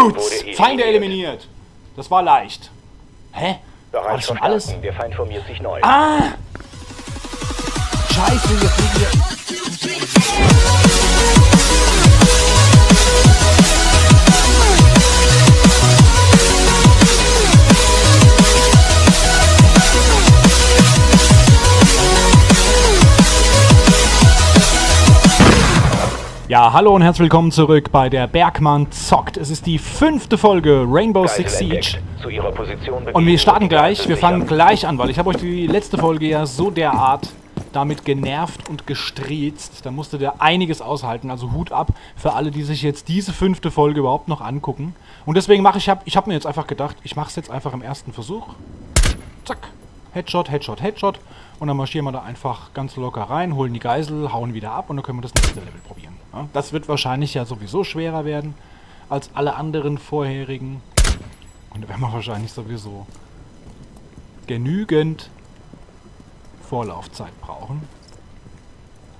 Gut! Feinde eliminiert. Das war leicht. Hä? War das schon alles? Der Feind formiert sich neu. Ah! Scheiße, wir fliegen hier. Ja, hallo und herzlich willkommen zurück bei der Bergmann zockt. Es ist die fünfte Folge Rainbow Six Siege. Und wir starten gleich, wir fangen gleich an, weil ich habe euch die letzte Folge ja so derart damit genervt und gestriezt. Da musste der einiges aushalten, also Hut ab für alle, die sich jetzt diese fünfte Folge überhaupt noch angucken. Und deswegen mache ich, hab, ich habe mir jetzt einfach gedacht, ich mache es jetzt einfach im ersten Versuch. Zack, Headshot, Headshot, Headshot. Und dann marschieren wir da einfach ganz locker rein, holen die Geisel, hauen wieder ab und dann können wir das nächste Level probieren. Das wird wahrscheinlich ja sowieso schwerer werden als alle anderen vorherigen. Und da werden wir wahrscheinlich sowieso genügend Vorlaufzeit brauchen.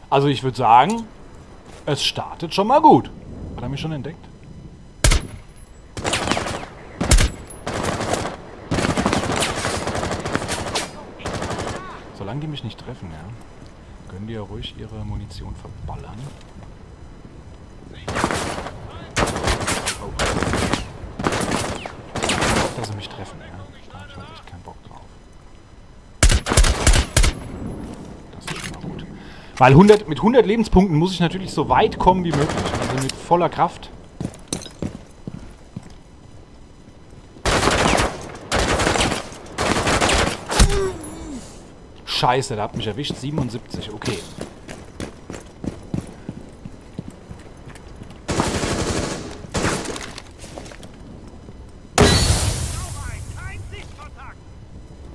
Also ich würde sagen, es startet schon mal gut. Hat er mich schon entdeckt? Solange die mich nicht treffen, ja, können die ja ruhig ihre Munition verballern. Oh. Dass sie mich treffen, ja. Da hab ich halt echt keinen Bock drauf. Das ist schon mal gut. Weil 100, mit 100 Lebenspunkten muss ich natürlich so weit kommen wie möglich. Also mit voller Kraft. Scheiße, der hat mich erwischt. 77, okay.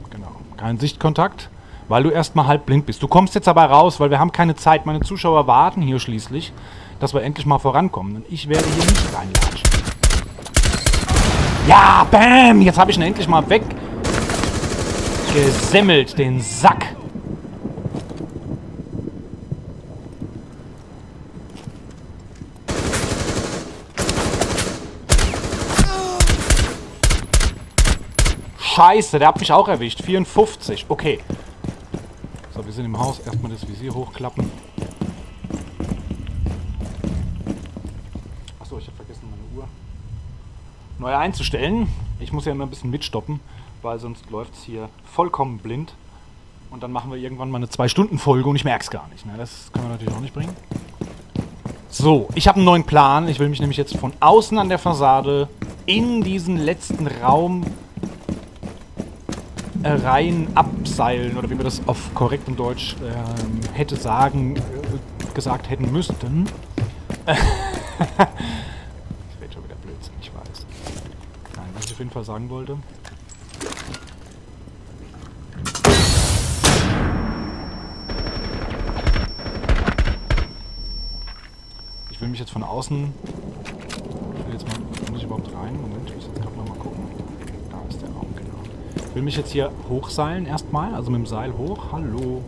Genau. Kein Sichtkontakt, weil du erstmal halb blind bist. Du kommst jetzt aber raus, weil wir haben keine Zeit. Meine Zuschauer warten hier schließlich, dass wir endlich mal vorankommen. Und ich werde hier nicht reinlatschen. Ja, bam! Jetzt habe ich ihn endlich mal weg gesemmelt, den Sack. Scheiße, der hat mich auch erwischt. 54, okay. So, wir sind im Haus. Erstmal das Visier hochklappen. Achso, ich habe vergessen, meine Uhr neu einzustellen. Ich muss ja immer ein bisschen mitstoppen, weil sonst läuft es hier vollkommen blind. Und dann machen wir irgendwann mal eine 2-Stunden-Folge und ich merke es gar nicht. Ne? Das können wir natürlich auch nicht bringen. So, ich habe einen neuen Plan. Ich will mich nämlich jetzt von außen an der Fassade in diesen letzten Raum rein abseilen oder wie wir das auf korrektem Deutsch ähm, hätte sagen, äh, gesagt hätten müssten. das wird schon wieder Blödsinn, ich weiß. Nein, was ich auf jeden Fall sagen wollte. Ich will mich jetzt von außen. Ich will jetzt mal. Muss ich überhaupt rein? Moment, ich muss jetzt gerade noch mal gucken. Da ist der Raum, genau. Ich will mich jetzt hier hochseilen erstmal, also mit dem Seil hoch. Hallo.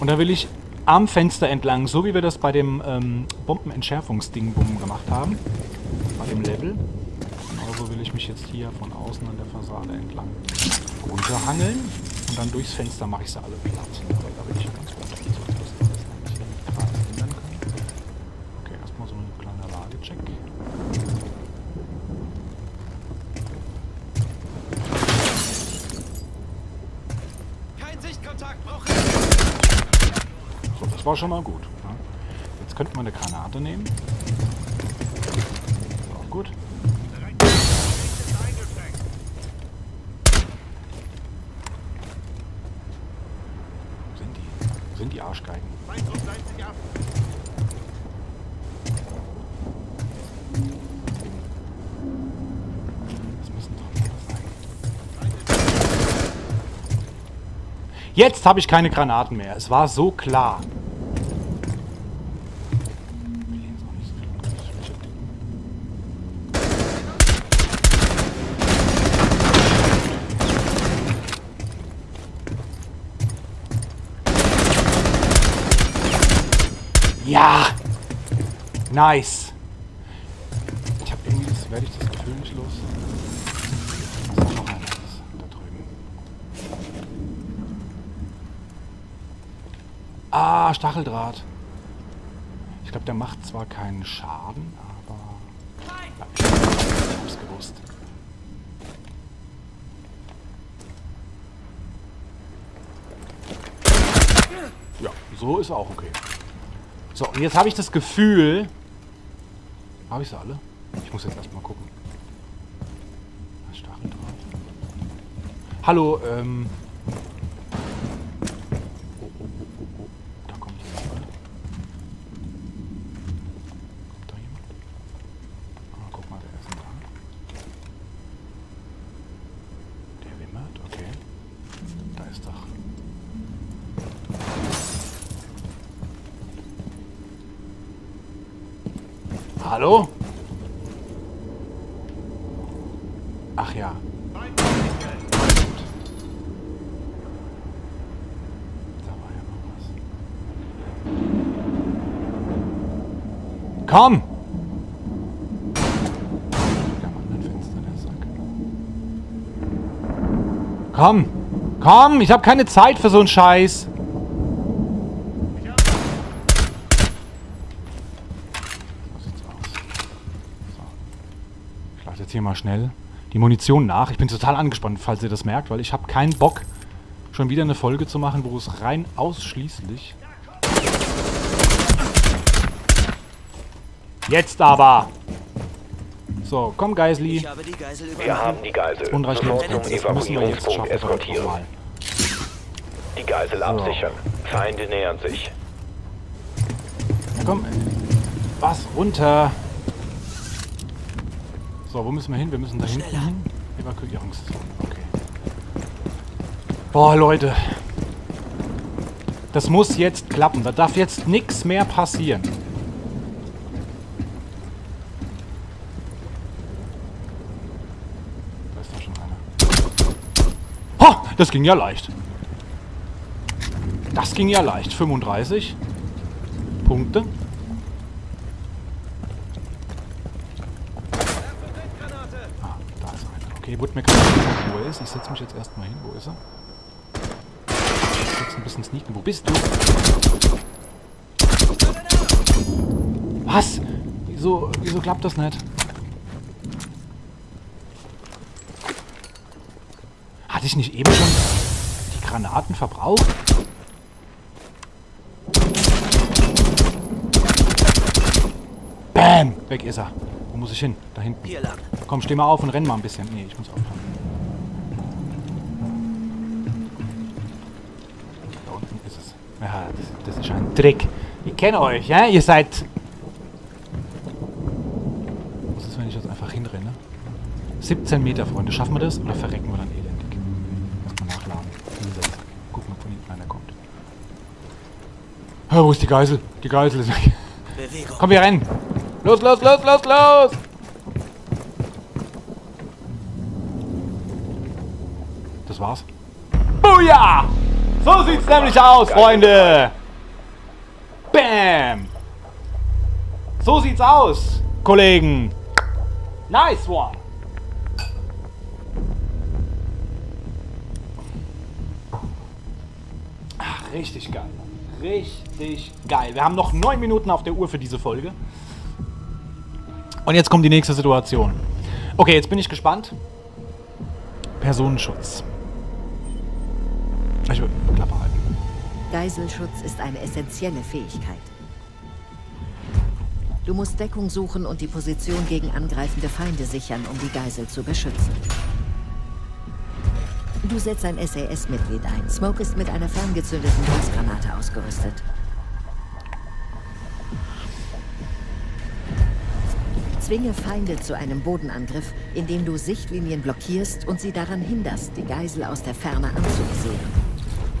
Und da will ich am Fenster entlang, so wie wir das bei dem ähm, Bombenentschärfungsding gemacht haben. Bei dem Level. Genauso will ich mich jetzt hier von außen an der Fassade entlang runterhangeln. Und dann durchs Fenster mache ich sie alle platt. Aber da bin ich ganz gut. War schon mal gut. Ja. Jetzt könnte man eine Granate nehmen. So, gut. Wo sind die? Sind die Arschgeigen? Jetzt habe ich keine Granaten mehr. Es war so klar. Ich will jetzt auch nicht so viel Angriffsfläche decken. Ja! Nice! Ich habe irgendwie, das werde ich das Gefühl nicht los. Was ist noch einer? Ist da drüben. Ah, Stacheldraht. Ich glaube, der macht zwar keinen Schaden, aber... Ich hab's gewusst. Ja, so ist auch okay. So, und jetzt habe ich das Gefühl... Habe ich sie alle? Ich muss jetzt erstmal gucken. Was Stacheldraht? Hallo, ähm... Oh, oh, oh, oh, oh. Da kommt jemand. Kommt da jemand? Ah, guck mal, der ist da. Der wimmert, okay. Da ist doch... Hallo? Ach ja. Komm! Komm! Komm! Ich habe keine Zeit für so einen Scheiß! So sieht's aus. So. Ich lade jetzt hier mal schnell die Munition nach. Ich bin total angespannt, falls ihr das merkt, weil ich habe keinen Bock, schon wieder eine Folge zu machen, wo es rein ausschließlich... Jetzt aber! So, komm Geisli. Ich habe die Geisel Wir haben die Geisel. 32 Sofort zum Lebenspunkte, das müssen wir jetzt schaffen. eskortieren. nochmal. Die Geisel absichern. Feinde nähern sich. Ja, komm. Was? Runter. So, wo müssen wir hin? Wir müssen da hinten Schneller. hin. Evakuierungszone. Okay. Boah, Leute. Das muss jetzt klappen. Da darf jetzt nichts mehr passieren. Da ist doch schon einer. Ha! Das ging ja leicht. Das ging ja leicht. 35 Punkte. Ah, da ist einer. Okay, wurde mir gerade gesagt, wo er ist. Ich setze mich jetzt erstmal hin. Wo ist er? Ich jetzt ein bisschen sneaken. Wo bist du? Was? Wieso, wieso klappt das nicht? Hatte ich nicht eben schon die Granaten verbraucht? Bam! Weg ist er. Wo muss ich hin? Da hinten. Hier lang. Komm, steh mal auf und renn mal ein bisschen. Nee, ich muss aufpassen. Da unten ist es. Ja, das, das ist ein Trick. Ich kenne euch, ja? Ihr seid... Was ist, wenn ich jetzt einfach hinrenne? 17 Meter, Freunde. Schaffen wir das? Oder verrecken wir dann elendig? Erstmal nachladen. Hinsetzen. Gucken, ob von hinten einer kommt. Ah, wo ist die Geisel? Die Geisel ist weg. Bewegung. Komm, wir rennen. Los, los, los, los, los. Das war's. Booyah! So sieht's nämlich aus, Freunde. Bam. So sieht's aus, Kollegen. Nice one. Ach, richtig geil. Richtig geil. Wir haben noch neun Minuten auf der Uhr für diese Folge. Und jetzt kommt die nächste Situation. Okay, jetzt bin ich gespannt. Personenschutz. Ich will Klappe halten. Geiselschutz ist eine essentielle Fähigkeit. Du musst Deckung suchen und die Position gegen angreifende Feinde sichern, um die Geisel zu beschützen. Du setzt ein SAS-Mitglied ein. Smoke ist mit einer ferngezündeten Gasgranate ausgerüstet. Zwinge Feinde zu einem Bodenangriff, indem du Sichtlinien blockierst und sie daran hinderst, die Geisel aus der Ferne anzuvisieren.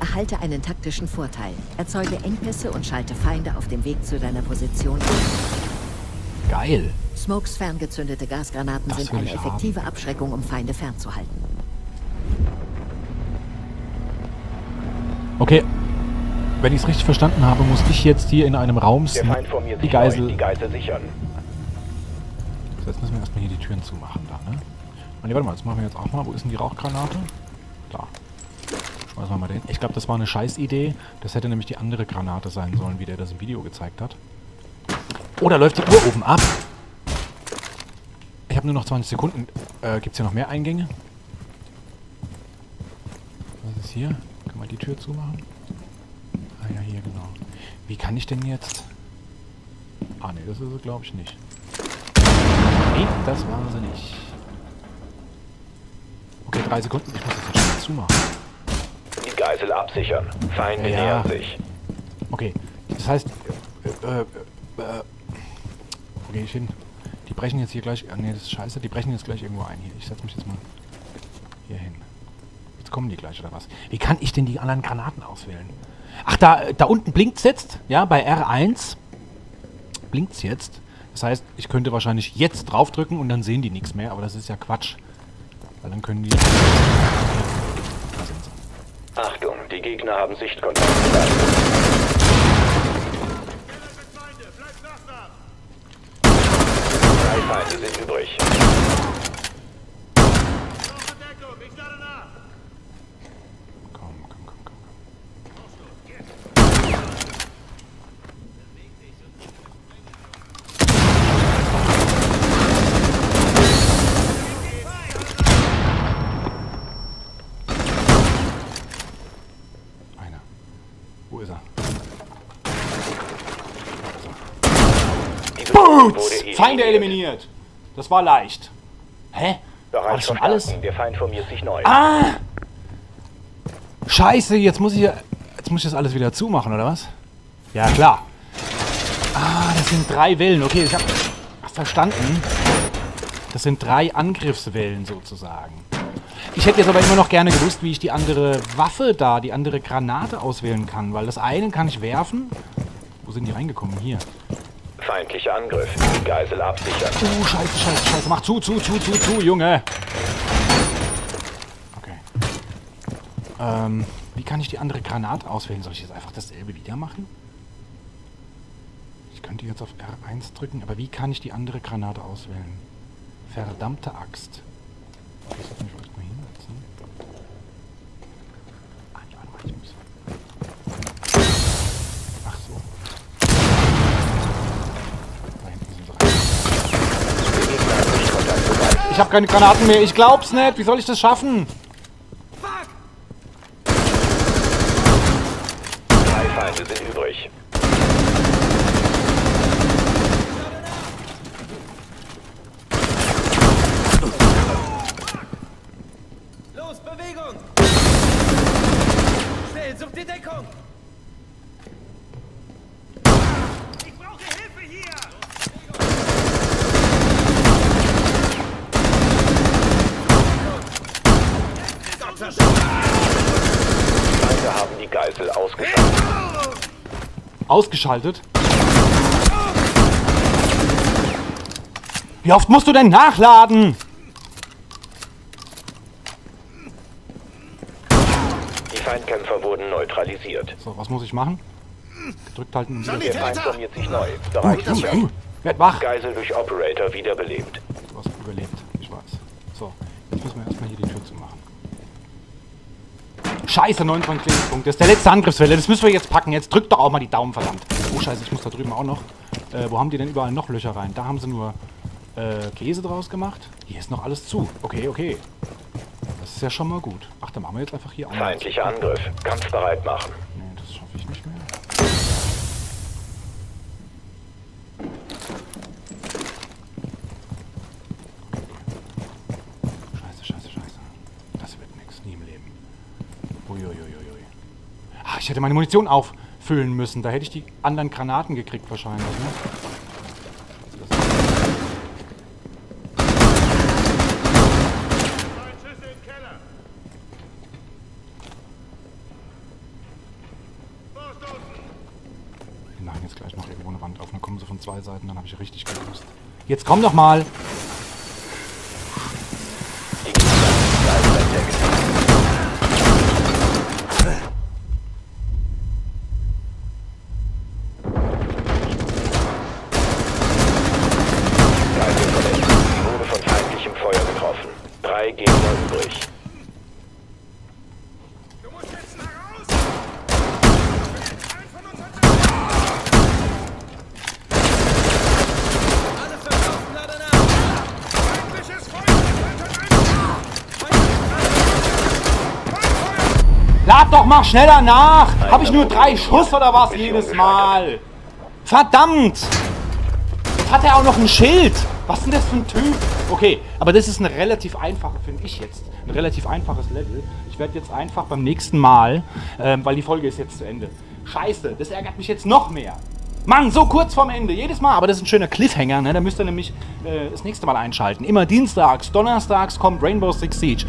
Erhalte einen taktischen Vorteil. Erzeuge Engpässe und schalte Feinde auf dem Weg zu deiner Position. Geil. Smokes ferngezündete Gasgranaten Das sind eine effektive Abschreckung, um Feinde fernzuhalten. Okay. Wenn ich es richtig verstanden habe, muss ich jetzt hier in einem Raum die. Geisel. Die Geisel sichern. So, jetzt müssen wir erstmal hier die Türen zumachen da, ne? Und nee, warte mal, das machen wir jetzt auch mal. Wo ist denn die Rauchgranate? Da. Schmeißen wir mal den. Ich glaube, das war eine Scheißidee. Das hätte nämlich die andere Granate sein sollen, wie der das im Video gezeigt hat. Oh, da läuft die Uhr oben ab. Ich habe nur noch 20 Sekunden. Äh, Gibt es hier noch mehr Eingänge? Was ist hier? Kann man die Tür zumachen? Ah ja, hier, genau. Wie kann ich denn jetzt... Ah, ne, das ist es, glaube ich, nicht. Nee, das war sie nicht. Okay, drei Sekunden. Ich muss das jetzt schnell zumachen. Die Geisel absichern. Feinde Ja. nähern sich. Okay, das heißt... Äh, äh, äh, wo gehe ich hin? Die brechen jetzt hier gleich... Ah, nee, das ist scheiße. Die brechen jetzt gleich irgendwo ein. Hier, ich setze mich jetzt mal hier hin. Jetzt kommen die gleich, oder was? Wie kann ich denn die anderen Granaten auswählen? Ach, da, da unten blinkt's jetzt. Ja, bei R1 blinkt's jetzt. Das heißt, ich könnte wahrscheinlich jetzt draufdrücken und dann sehen die nichts mehr. Aber das ist ja Quatsch. Weil dann können die... Da sind sie. Achtung, die Gegner haben Sichtkontakt. Drei Feinde sind übrig. Komm, Boots! Feinde eliminiert! Das war leicht. Hä? War Bereits das schon alles? Der Feind formiert sich neu. Ah! Scheiße, jetzt muss ich ja- jetzt muss ich das alles wieder zumachen, oder was? Ja, klar. Ah, das sind drei Wellen. Okay, ich habe verstanden. Das sind drei Angriffswellen sozusagen. Ich hätte jetzt aber immer noch gerne gewusst, wie ich die andere Waffe da, die andere Granate auswählen kann, weil das eine kann ich werfen. Wo sind die reingekommen? Hier. Feindlicher Angriff. Geisel absichern. Oh, scheiße, scheiße, scheiße. Mach zu, zu, zu, zu, zu, Junge. Okay. Ähm, wie kann ich die andere Granate auswählen? Soll ich jetzt einfach dasselbe wieder machen? Ich könnte jetzt auf R1 drücken, aber wie kann ich die andere Granate auswählen? Verdammte Axt. Okay, Ich habe keine Granaten mehr. Ich glaub's nicht. Wie soll ich das schaffen? drei Feinde sind übrig. Los, Bewegung! Schnell, such die Deckung! Ich brauche Hilfe hier! Feinde Geisel ausgeschaltet. Ausgeschaltet. Wie oft musst du denn nachladen? Die Feindkämpfer wurden neutralisiert. So, was muss ich machen? Gedrückt halten und wieder. Der Feind formiert sich neu. Bereit Uh, sichern. uh, werd wach. Geisel durch Operator wiederbelebt. Du hast überlebt. Ich weiß. So, jetzt müssen wir erstmal hier die Tür zumachen. Scheiße, 29 Lebenspunkte. Das ist der letzte Angriffswelle. Das müssen wir jetzt packen. Jetzt drückt doch auch mal die Daumen, verdammt. Oh, scheiße, ich muss da drüben auch noch. Äh, wo haben die denn überall noch Löcher rein? Da haben sie nur äh, Käse draus gemacht. Hier ist noch alles zu. Okay, okay. Das ist ja schon mal gut. Ach, dann machen wir jetzt einfach hier. Feindlicher Angriff. Kampfbereit machen. Uiuiuiui. Ah, ich hätte meine Munition auffüllen müssen. Da hätte ich die anderen Granaten gekriegt wahrscheinlich, ne? Neun Schüsse im Keller! Vorstoßen! Wir machen jetzt gleich noch irgendwo eine Wand auf. Dann kommen sie von zwei Seiten, dann habe ich richtig gelöst. Jetzt komm doch mal! Die Gegner Geisel entdeckt. Geisel verletzt. getroffen. Drei Gegner übrig. Du musst jetzt nach raus! Ein von uns hat Alle verkaufen leider nach. feindliches Feuer! Feuerfeuer! Mal schneller nach! Hab ich nur drei Schuss oder was jedes Mal? Verdammt! Jetzt hat er auch noch ein Schild! Was ist denn das für ein Typ? Okay, aber das ist eine relativ einfache, finde ich jetzt, ein relativ einfaches Level. Ich werde jetzt einfach beim nächsten Mal, ähm, weil die Folge ist jetzt zu Ende. Scheiße, das ärgert mich jetzt noch mehr. Mann, so kurz vorm Ende, jedes Mal. Aber das ist ein schöner Cliffhanger, ne? Da müsst ihr nämlich äh, das nächste Mal einschalten. Immer dienstags, donnerstags kommt Rainbow Six Siege.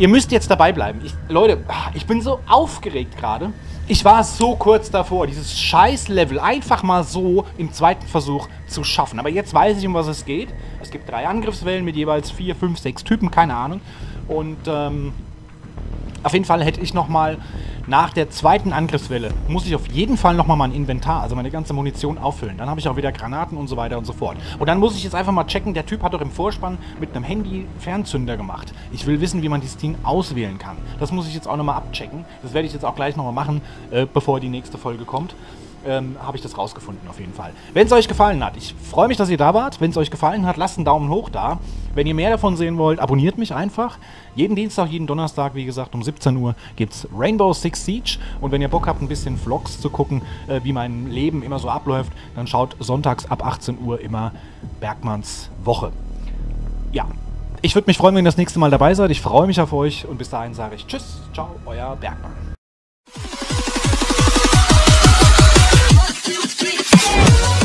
Ihr müsst jetzt dabei bleiben. Ich, Leute, ich bin so aufgeregt gerade. Ich war so kurz davor, dieses Scheiß-Level einfach mal so im zweiten Versuch zu schaffen. Aber jetzt weiß ich, um was es geht. Es gibt drei Angriffswellen mit jeweils vier, fünf, sechs Typen, keine Ahnung. Und ähm, auf jeden Fall hätte ich nochmal nach der zweiten Angriffswelle, muss ich auf jeden Fall nochmal mein Inventar, also meine ganze Munition auffüllen. Dann habe ich auch wieder Granaten und so weiter und so fort. Und dann muss ich jetzt einfach mal checken, der Typ hat doch im Vorspann mit einem Handy Fernzünder gemacht. Ich will wissen, wie man dieses Ding auswählen kann. Das muss ich jetzt auch nochmal abchecken. Das werde ich jetzt auch gleich nochmal machen, äh, bevor die nächste Folge kommt. Ähm, habe ich das rausgefunden auf jeden Fall. Wenn es euch gefallen hat, ich freue mich, dass ihr da wart. Wenn es euch gefallen hat, lasst einen Daumen hoch da. Wenn ihr mehr davon sehen wollt, abonniert mich einfach. Jeden Dienstag, jeden Donnerstag, wie gesagt, um 17 Uhr gibt es Rainbow Six Siege. Und wenn ihr Bock habt, ein bisschen Vlogs zu gucken, äh, wie mein Leben immer so abläuft, dann schaut sonntags ab 18 Uhr immer Bergmanns Woche. Ja, ich würde mich freuen, wenn ihr das nächste Mal dabei seid. Ich freue mich auf euch und bis dahin sage ich Tschüss, ciao, euer Bergmann. Bye.